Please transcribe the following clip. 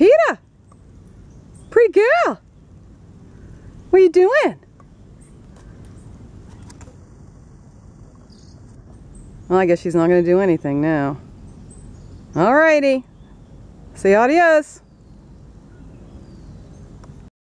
Pita! Pretty girl! What are you doing? Well, I guess she's not going to do anything now. Alrighty. Say adios.